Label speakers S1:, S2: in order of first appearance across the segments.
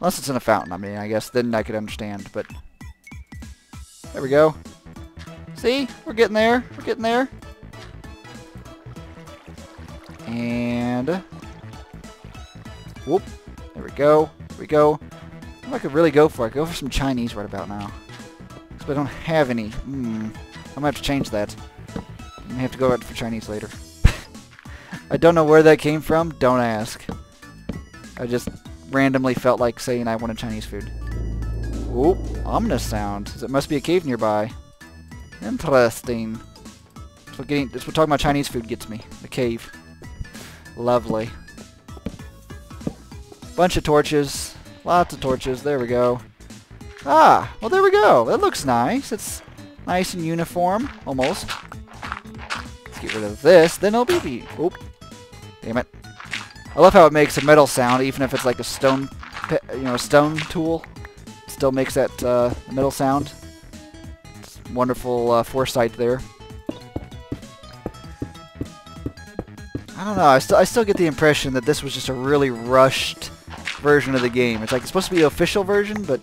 S1: Unless it's in a fountain, I mean, I guess then I could understand, but... There we go. See? We're getting there. We're getting there. And... Whoop. There we go. There we go. I could really go for? I could go for some Chinese right about now. Because I don't have any. Hmm. I'm going to have to change that. I have to go out for Chinese later. I don't know where that came from. Don't ask. I just randomly felt like saying I wanted Chinese food. Oop, ominous sound. It must be a cave nearby. Interesting. That's what, getting, that's what talking about Chinese food gets me. The cave. Lovely. Bunch of torches. Lots of torches. There we go. Ah, well there we go. That looks nice. It's nice and uniform, almost. Let's get rid of this. Then it'll be... Oop. Damn it. I love how it makes a metal sound, even if it's like a stone, you know, a stone tool. It still makes that uh, metal sound. It's wonderful uh, foresight there. I don't know. I still I still get the impression that this was just a really rushed version of the game. It's like it's supposed to be the official version, but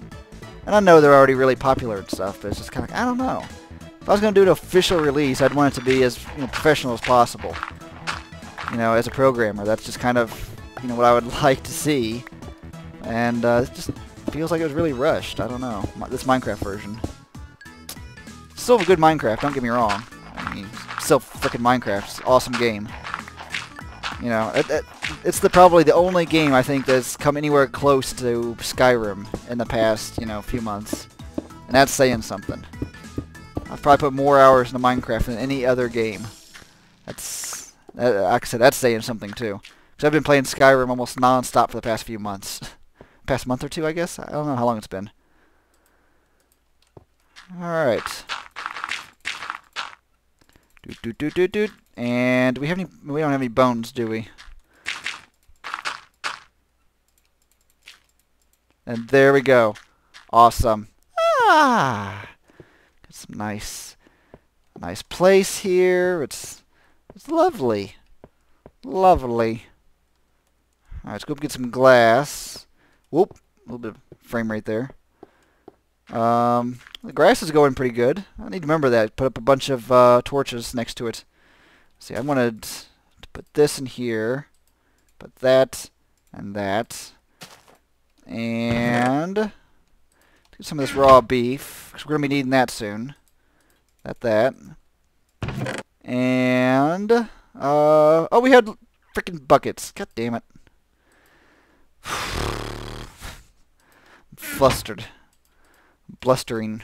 S1: and I know they're already really popular and stuff. But it's just kind of I don't know. If I was going to do an official release, I'd want it to be as you know, professional as possible you know, as a programmer. That's just kind of, you know, what I would like to see. And uh, it just feels like it was really rushed. I don't know. This Minecraft version. Still a good Minecraft, don't get me wrong. I mean, still freaking Minecraft. Awesome game. You know, it, it, it's the probably the only game I think that's come anywhere close to Skyrim in the past, you know, few months. And that's saying something. I've probably put more hours into Minecraft than any other game. That's uh, like I said, that's saying something too. Because I've been playing Skyrim almost non-stop for the past few months. past month or two, I guess? I don't know how long it's been. Alright. Doot, doot, doot, doot, doot. And do we have any... We don't have any bones, do we? And there we go. Awesome. Ah! Some nice... Nice place here. It's it's lovely. Lovely. Alright, let's go get some glass. Whoop. A little bit of frame rate there. Um, the grass is going pretty good. I need to remember that. Put up a bunch of uh, torches next to it. See, I wanted to put this in here. Put that and that. And get some of this raw beef. Because we're going to be needing that soon. That, that. And, uh, oh, we had freaking buckets. God damn it. Flustered. Blustering.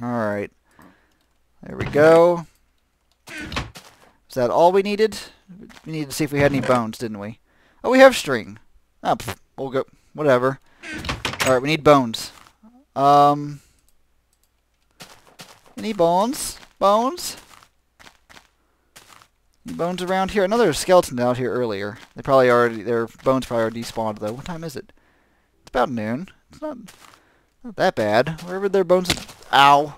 S1: Alright. There we go. Is that all we needed? We needed to see if we had any bones, didn't we? Oh, we have string. Oh, pff, we'll go. Whatever. Alright, we need bones. Um... Any bones? Bones? Bones around here? Another skeleton out here earlier. They probably already, their bones probably already despawned though. What time is it? It's about noon. It's not, not that bad. Wherever their bones, ow,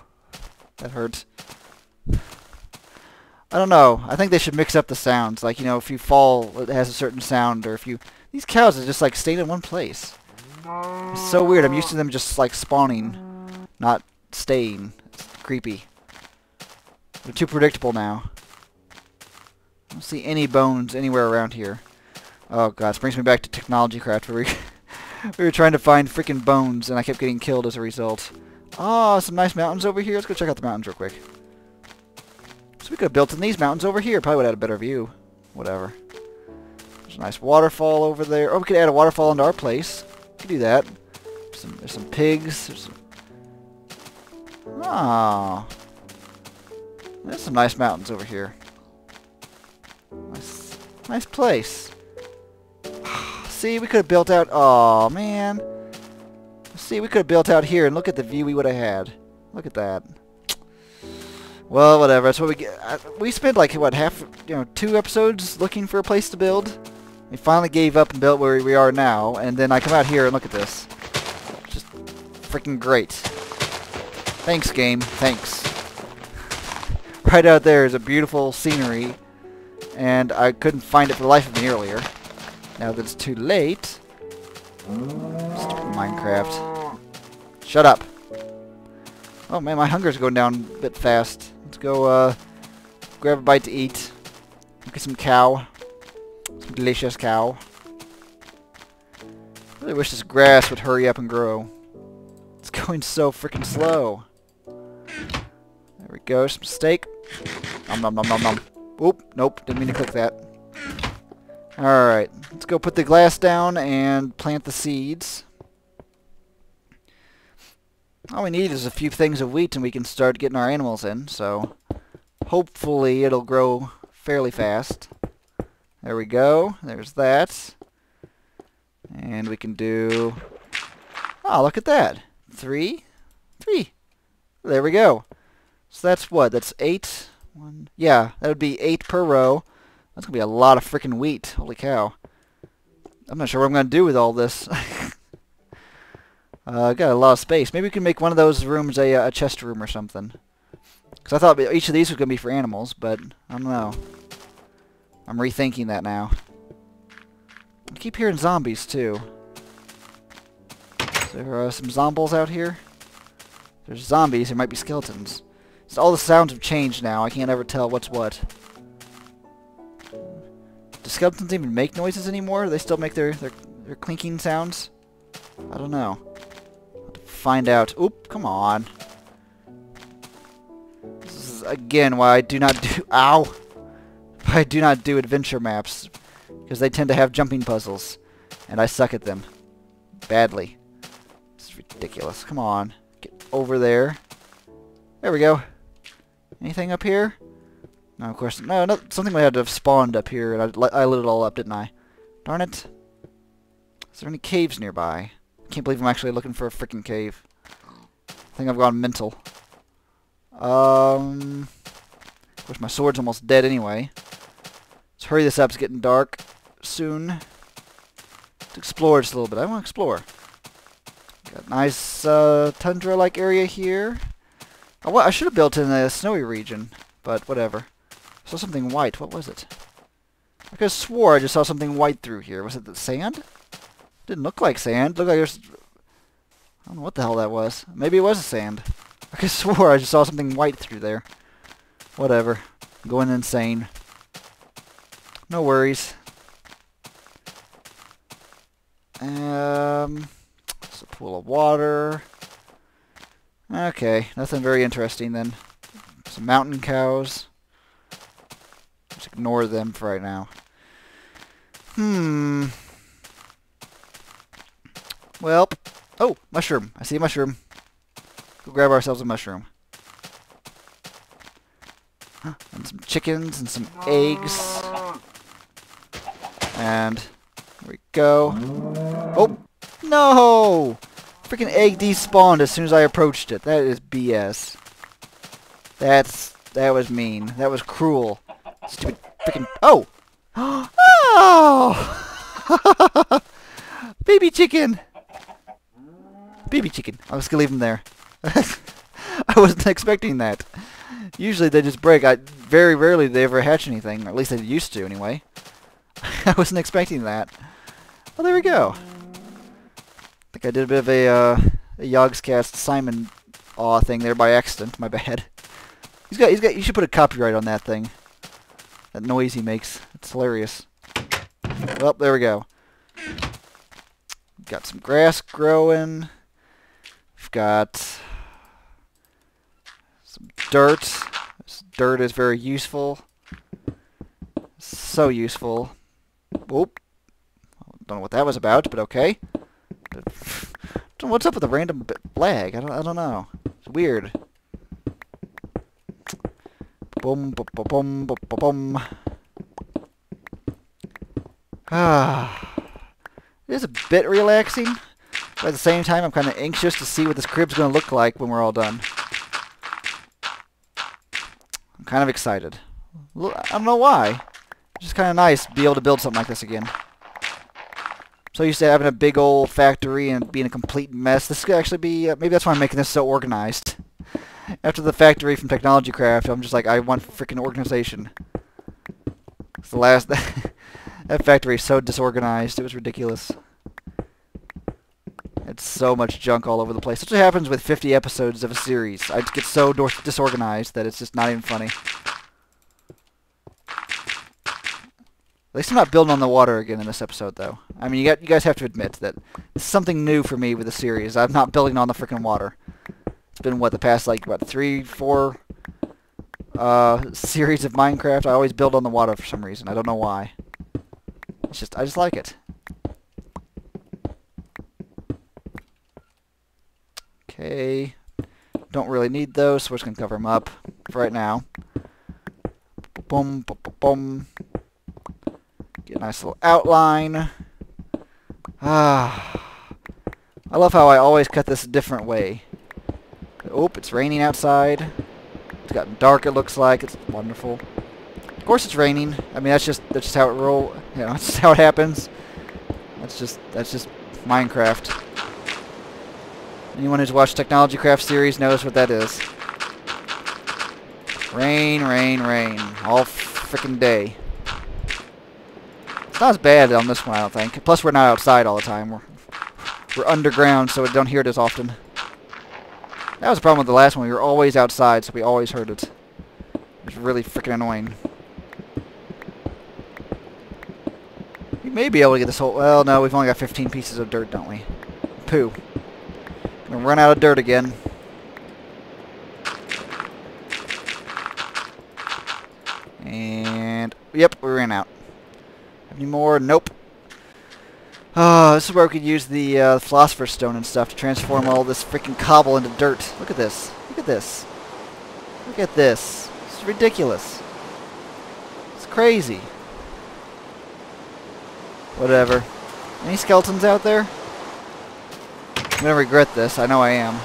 S1: that hurts. I don't know. I think they should mix up the sounds. Like, you know, if you fall, it has a certain sound, or if you... These cows are just, like, staying in one place. It's so weird. I'm used to them just, like, spawning, not staying. It's creepy. They're too predictable now. I don't see any bones anywhere around here. Oh god, this brings me back to Technology Craft where we, we were trying to find freaking bones and I kept getting killed as a result. Oh, some nice mountains over here. Let's go check out the mountains real quick. So we could have built in these mountains over here. Probably would have had a better view. Whatever. There's a nice waterfall over there. Oh, we could add a waterfall into our place. We could do that. Some, there's some pigs. There's some... Oh. There's some nice mountains over here. Nice, place. See, we could have built out... oh man. See, we could have built out here, and look at the view we would have had. Look at that. Well, whatever. That's what we get. Uh, we spent like what half, you know, two episodes looking for a place to build. We finally gave up and built where we are now, and then I come out here and look at this. Just freaking great. Thanks, game. Thanks. right out there is a beautiful scenery and I couldn't find it for the life of me earlier. Now that it's too late, Stupid Minecraft. Shut up. Oh man, my hunger's going down a bit fast. Let's go uh, grab a bite to eat. Get some cow. Some delicious cow. Really wish this grass would hurry up and grow. It's going so freaking slow. There we go, some steak. Nom nom nom nom nom. Oop, nope, didn't mean to click that. Alright, let's go put the glass down and plant the seeds. All we need is a few things of wheat and we can start getting our animals in, so hopefully it'll grow fairly fast. There we go, there's that. And we can do... Oh, look at that. Three? Three. There we go. So that's what? That's eight? One. Yeah, that would be eight per row. That's going to be a lot of freaking wheat. Holy cow. I'm not sure what I'm going to do with all this. uh, got a lot of space. Maybe we can make one of those rooms a, a chest room or something. Because I thought each of these was going to be for animals, but I don't know. I'm rethinking that now. I keep hearing zombies, too. There uh, some zombies out here? There's zombies. There might be skeletons. So all the sounds have changed now. I can't ever tell what's what. Do skeletons even make noises anymore? Do they still make their, their, their clinking sounds? I don't know. find out. Oop, come on. This is, again, why I do not do... Ow! I do not do adventure maps. Because they tend to have jumping puzzles. And I suck at them. Badly. It's ridiculous. Come on. Get over there. There we go. Anything up here? No, of course. No, no something might have to have spawned up here, and I, I lit it all up, didn't I? Darn it. Is there any caves nearby? I can't believe I'm actually looking for a freaking cave. I think I've gone mental. Um, of course, my sword's almost dead anyway. Let's hurry this up. It's getting dark soon. Let's explore just a little bit. I want to explore. Got a nice uh, tundra-like area here. I, I should have built in a snowy region, but whatever. I saw something white. What was it? I could have swore I just saw something white through here. Was it the sand? Didn't look like sand. Looked like there's... I don't know what the hell that was. Maybe it was a sand. I could have swore I just saw something white through there. Whatever. I'm going insane. No worries. Um, it's a pool of water. Okay, nothing very interesting then. Some mountain cows. Just ignore them for right now. Hmm. Well, oh, mushroom. I see a mushroom. Go grab ourselves a mushroom. Huh, and some chickens and some eggs. And there we go. Oh, no! Freaking egg despawned as soon as I approached it. That is BS. That's... That was mean. That was cruel. Stupid freaking... Oh! oh! Baby chicken! Baby chicken. I was gonna leave him there. I wasn't expecting that. Usually they just break. I Very rarely they ever hatch anything. At least they used to, anyway. I wasn't expecting that. Well, there we go think I did a bit of a, uh, a Yogscast Simon awe thing there by accident. My bad. He's got, he's got, you should put a copyright on that thing. That noise he makes. It's hilarious. Well, there we go. Got some grass growing. We've got some dirt. This dirt is very useful. So useful. Whoop. Don't know what that was about, but okay. What's up with the random lag? I don't, I don't know. It's weird. Boom, boom, boom, boom, boom. Ah. It is a bit relaxing, but at the same time I'm kind of anxious to see what this crib's going to look like when we're all done. I'm kind of excited. I don't know why. It's just kind of nice to be able to build something like this again. So used to having a big old factory and being a complete mess. This could actually be, uh, maybe that's why I'm making this so organized. After the factory from Technology Craft, I'm just like, I want freaking organization. It's the last, that factory is so disorganized, it was ridiculous. It's so much junk all over the place. That's what happens with 50 episodes of a series. I get so disorganized that it's just not even funny. Least I'm not building on the water again in this episode, though. I mean, you, got, you guys have to admit that is something new for me with the series. I'm not building on the freaking water. It's been, what, the past, like, what, three, four uh, series of Minecraft? I always build on the water for some reason. I don't know why. It's just, I just like it. Okay. Don't really need those, so we're just going to cover them up for right now. Boom, boom, boom. Get a nice little outline. Ah. I love how I always cut this a different way. Oh, it's raining outside. It's gotten dark, it looks like. It's wonderful. Of course it's raining. I mean, that's just that's just how it roll. You know, that's just how it happens. That's just that's just Minecraft. Anyone who's watched Technology Craft series knows what that is. Rain, rain, rain. All freaking day. Not as bad on this one, I don't think. Plus, we're not outside all the time. We're, we're underground, so we don't hear it as often. That was the problem with the last one. We were always outside, so we always heard it. It was really freaking annoying. We may be able to get this whole... Well, no, we've only got 15 pieces of dirt, don't we? Poo. Gonna run out of dirt again. And... Yep, we ran out. Any more? Nope. Oh, this is where we could use the uh, Philosopher's Stone and stuff to transform all this freaking cobble into dirt. Look at this. Look at this. Look at this. It's ridiculous. It's crazy. Whatever. Any skeletons out there? I'm gonna regret this. I know I am.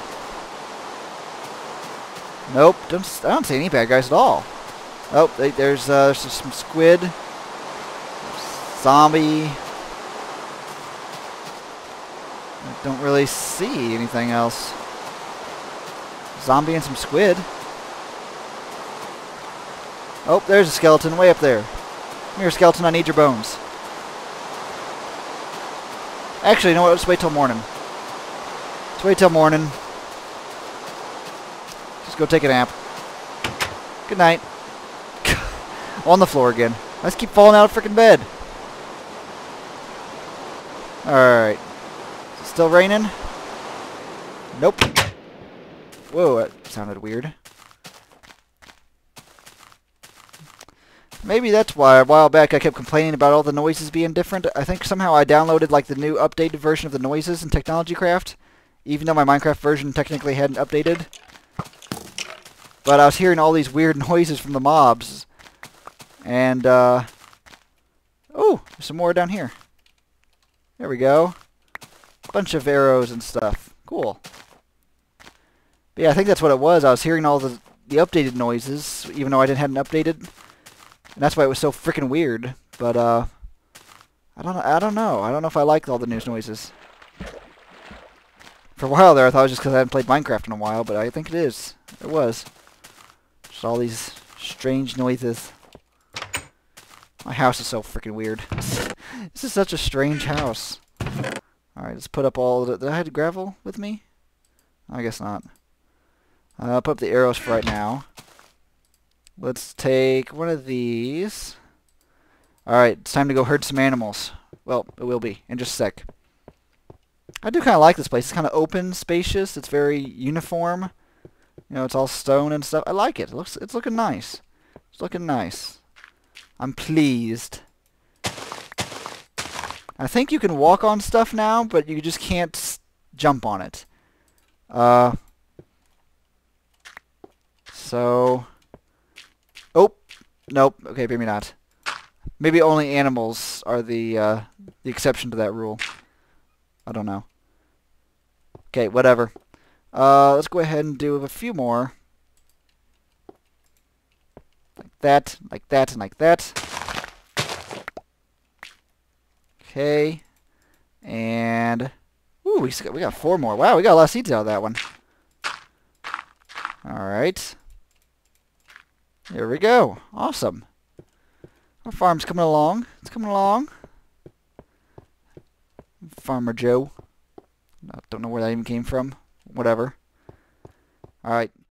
S1: Nope. Don't, I don't see any bad guys at all. Oh, they, there's, uh, there's some squid. Zombie. I don't really see anything else. Zombie and some squid. Oh, there's a skeleton way up there. Come here, skeleton. I need your bones. Actually, you know what? Let's wait till morning. Let's wait till morning. Just go take a nap. Good night. On the floor again. Let's keep falling out of freaking bed. Alright. Still raining? Nope. Whoa, that sounded weird. Maybe that's why a while back I kept complaining about all the noises being different. I think somehow I downloaded like the new updated version of the noises in Technology Craft, even though my Minecraft version technically hadn't updated. But I was hearing all these weird noises from the mobs. And, uh... Oh, some more down here. There we go. Bunch of arrows and stuff. Cool. But yeah, I think that's what it was. I was hearing all the, the updated noises, even though I didn't hadn't updated. And that's why it was so freaking weird. But, uh... I don't, I don't know. I don't know if I like all the news noises. For a while there, I thought it was just because I hadn't played Minecraft in a while, but I think it is. It was. Just all these strange noises. My house is so freaking weird. this is such a strange house. Alright, let's put up all the... Did I have gravel with me? I guess not. Uh, I'll put up the arrows for right now. Let's take one of these. Alright, it's time to go herd some animals. Well, it will be in just a sec. I do kind of like this place. It's kind of open, spacious. It's very uniform. You know, it's all stone and stuff. I like it. It looks, it's looking nice. It's looking nice. I'm pleased. I think you can walk on stuff now, but you just can't jump on it. Uh, so, oh, nope. Okay, maybe not. Maybe only animals are the uh, the exception to that rule. I don't know. Okay, whatever. Uh, let's go ahead and do a few more that, like that, and like that. Okay. And... Ooh, we got, we got four more. Wow, we got a lot of seeds out of that one. Alright. Here we go. Awesome. Our farm's coming along. It's coming along. Farmer Joe. I don't know where that even came from. Whatever. Alright.